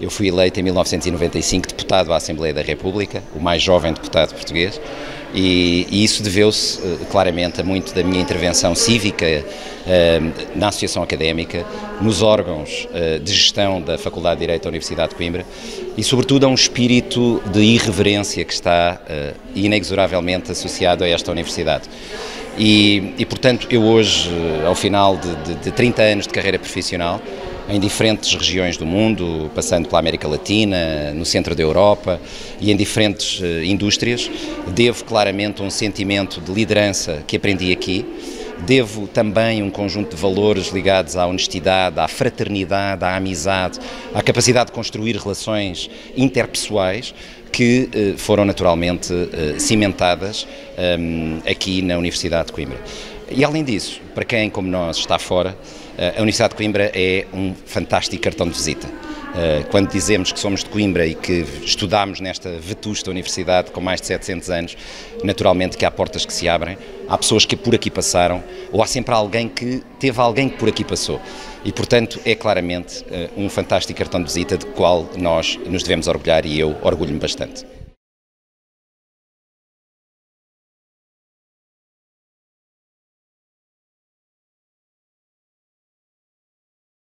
Eu fui eleito em 1995 deputado à Assembleia da República, o mais jovem deputado português, e, e isso deveu-se uh, claramente a muito da minha intervenção cívica uh, na Associação Académica, nos órgãos uh, de gestão da Faculdade de Direito da Universidade de Coimbra e, sobretudo, a um espírito de irreverência que está inexoravelmente associado a esta universidade. E, e, portanto, eu hoje, ao final de, de, de 30 anos de carreira profissional, em diferentes regiões do mundo, passando pela América Latina, no centro da Europa e em diferentes uh, indústrias. Devo claramente um sentimento de liderança que aprendi aqui. Devo também um conjunto de valores ligados à honestidade, à fraternidade, à amizade, à capacidade de construir relações interpessoais que eh, foram naturalmente eh, cimentadas um, aqui na Universidade de Coimbra. E além disso, para quem como nós está fora, eh, a Universidade de Coimbra é um fantástico cartão de visita. Eh, quando dizemos que somos de Coimbra e que estudamos nesta vetusta universidade com mais de 700 anos, naturalmente que há portas que se abrem, há pessoas que por aqui passaram, ou há sempre alguém que teve alguém que por aqui passou. E, portanto, é claramente eh, um fantástico cartão de visita de qual nós nos devemos orgulhar e eu orgulho-me bastante.